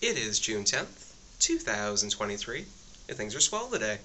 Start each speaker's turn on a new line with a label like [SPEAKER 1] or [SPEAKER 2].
[SPEAKER 1] It is June 10th, 2023, and things are swell today.